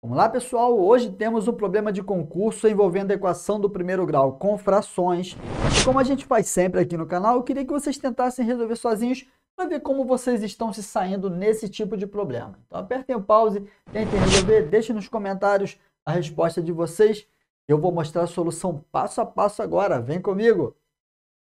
Vamos lá, pessoal? Hoje temos um problema de concurso envolvendo a equação do primeiro grau com frações. E como a gente faz sempre aqui no canal, eu queria que vocês tentassem resolver sozinhos para ver como vocês estão se saindo nesse tipo de problema. Então apertem o pause, tentem resolver, deixem nos comentários a resposta de vocês. Eu vou mostrar a solução passo a passo agora. Vem comigo!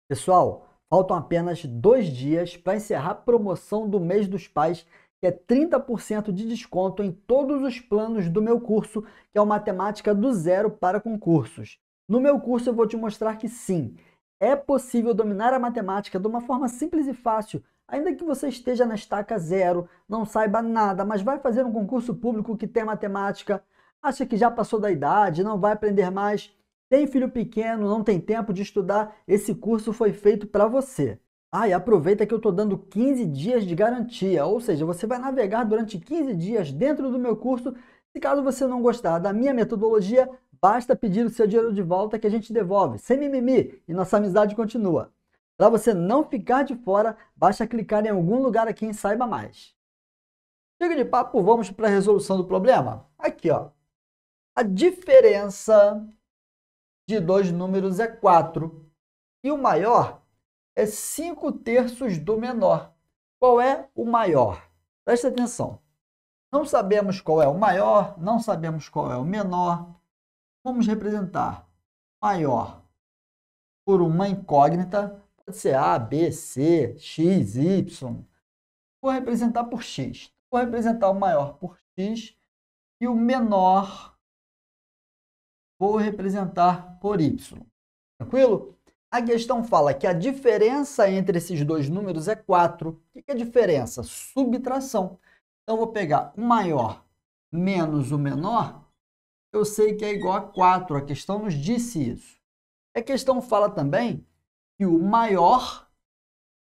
Pessoal, faltam apenas dois dias para encerrar a promoção do mês dos pais que é 30% de desconto em todos os planos do meu curso, que é o Matemática do Zero para Concursos. No meu curso eu vou te mostrar que sim, é possível dominar a matemática de uma forma simples e fácil, ainda que você esteja na estaca zero, não saiba nada, mas vai fazer um concurso público que tem matemática, acha que já passou da idade, não vai aprender mais, tem filho pequeno, não tem tempo de estudar, esse curso foi feito para você. Ah, e aproveita que eu estou dando 15 dias de garantia, ou seja, você vai navegar durante 15 dias dentro do meu curso. Se caso você não gostar da minha metodologia, basta pedir o seu dinheiro de volta que a gente devolve, sem mimimi, e nossa amizade continua. Para você não ficar de fora, basta clicar em algum lugar aqui em Saiba Mais. Chega de papo, vamos para a resolução do problema? Aqui, ó. A diferença de dois números é 4 e o maior é 5 terços do menor. Qual é o maior? Presta atenção. Não sabemos qual é o maior, não sabemos qual é o menor. Vamos representar maior por uma incógnita, pode ser A, B, C, X, Y. Vou representar por X. Vou representar o maior por X e o menor vou representar por Y. Tranquilo? A questão fala que a diferença entre esses dois números é 4. O que é diferença? Subtração. Então, eu vou pegar o maior menos o menor, eu sei que é igual a 4. A questão nos disse isso. A questão fala também que o maior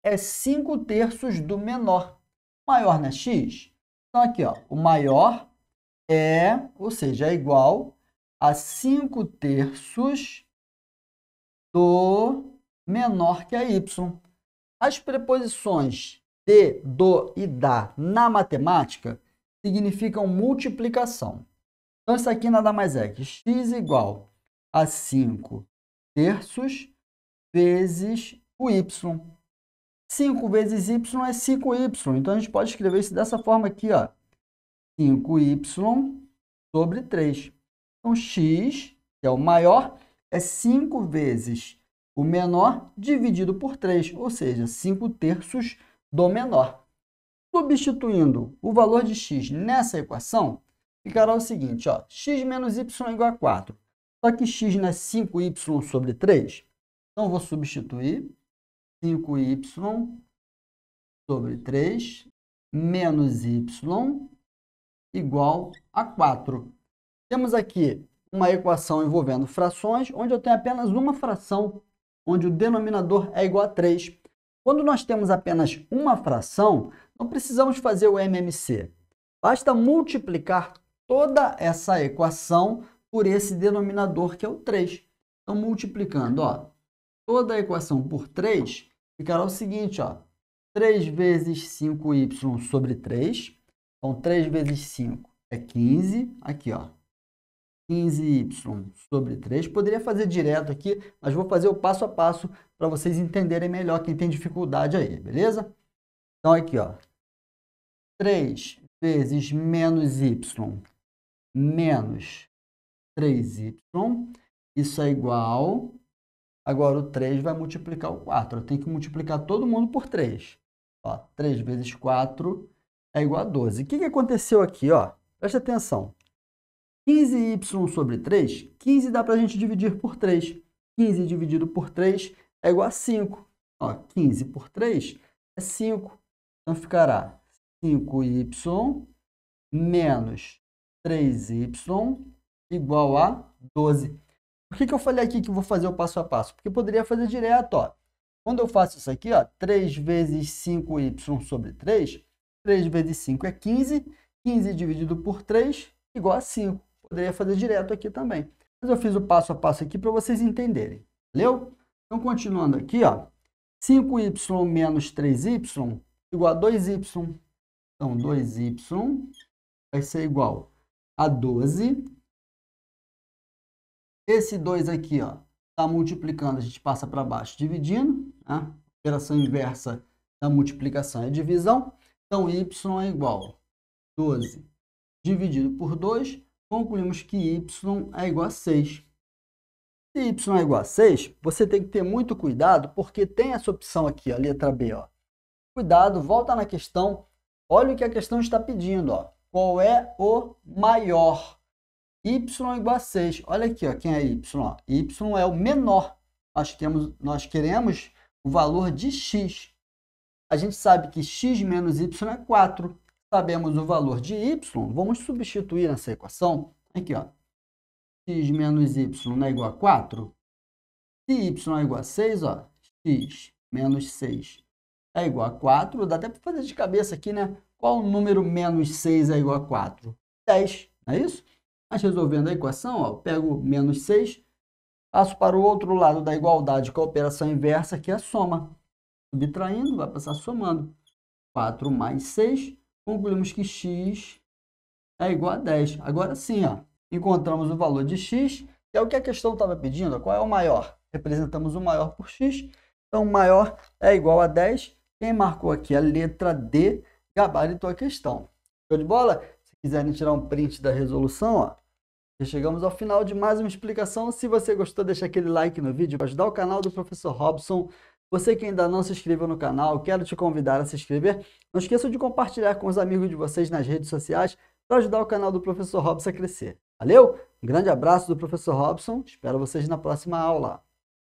é 5 terços do menor. Maior não é x? Então, aqui, ó, o maior é, ou seja, é igual a 5 terços do menor que a y. As preposições de, do e da na matemática significam multiplicação. Então, isso aqui nada mais é que x igual a 5 terços vezes o y. 5 vezes y é 5y. Então, a gente pode escrever isso dessa forma aqui, ó. 5y sobre 3. Então, x, que é o maior, é 5 vezes o menor dividido por 3, ou seja, 5 terços do menor. Substituindo o valor de x nessa equação, ficará o seguinte, ó, x menos y é igual a 4. Só que x não é 5y sobre 3, então vou substituir 5y sobre 3 menos y igual a 4. Temos aqui uma equação envolvendo frações, onde eu tenho apenas uma fração, onde o denominador é igual a 3. Quando nós temos apenas uma fração, não precisamos fazer o MMC. Basta multiplicar toda essa equação por esse denominador que é o 3. Então, multiplicando ó, toda a equação por 3, ficará o seguinte, ó, 3 vezes 5y sobre 3. Então, 3 vezes 5 é 15. Aqui, ó, 15y sobre 3. Poderia fazer direto aqui, mas vou fazer o passo a passo para vocês entenderem melhor quem tem dificuldade aí, beleza? Então, aqui, ó. 3 vezes menos y menos 3y. Isso é igual... Agora, o 3 vai multiplicar o 4. Eu tenho que multiplicar todo mundo por 3. Ó, 3 vezes 4 é igual a 12. O que, que aconteceu aqui? Ó? Presta atenção. 15y sobre 3, 15 dá para a gente dividir por 3. 15 dividido por 3 é igual a 5. Ó, 15 por 3 é 5. Então, ficará 5y menos 3y igual a 12. Por que, que eu falei aqui que vou fazer o passo a passo? Porque poderia fazer direto. Ó. Quando eu faço isso aqui, ó, 3 vezes 5y sobre 3, 3 vezes 5 é 15. 15 dividido por 3 igual a 5 poderia fazer direto aqui também. Mas eu fiz o passo a passo aqui para vocês entenderem. Valeu? Então, continuando aqui, ó, 5y menos 3y igual a 2y. Então, 2y vai ser igual a 12. Esse 2 aqui, ó, está multiplicando, a gente passa para baixo, dividindo. Né? Operação inversa da multiplicação é divisão. Então, y é igual a 12 dividido por 2. Concluímos que y é igual a 6. Se y é igual a 6, você tem que ter muito cuidado, porque tem essa opção aqui, a letra B. Ó. Cuidado, volta na questão. Olha o que a questão está pedindo. Ó. Qual é o maior? y é igual a 6. Olha aqui, ó, quem é y? Ó. y é o menor. Nós, temos, nós queremos o valor de x. A gente sabe que x menos y é 4. Sabemos o valor de y. Vamos substituir nessa equação. Aqui, ó x menos y não é igual a 4? Se y é igual a 6, ó, x menos 6 é igual a 4. Dá até para fazer de cabeça aqui, né? Qual número menos 6 é igual a 4? 10, não é isso? Mas resolvendo a equação, ó, pego menos 6, passo para o outro lado da igualdade com a operação inversa, que é a soma. Subtraindo, vai passar somando. 4 mais 6, concluímos que x é igual a 10. Agora sim, ó, encontramos o valor de x, que é o que a questão estava pedindo. Qual é o maior? Representamos o maior por x. Então, o maior é igual a 10. Quem marcou aqui a letra D, gabaritou a questão. Show de bola? Se quiserem tirar um print da resolução, ó, já chegamos ao final de mais uma explicação. Se você gostou, deixa aquele like no vídeo para ajudar o canal do Professor Robson. Você que ainda não se inscreveu no canal, quero te convidar a se inscrever. Não esqueça de compartilhar com os amigos de vocês nas redes sociais para ajudar o canal do Professor Robson a crescer. Valeu? Um grande abraço do professor Robson. Espero vocês na próxima aula.